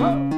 Whoa.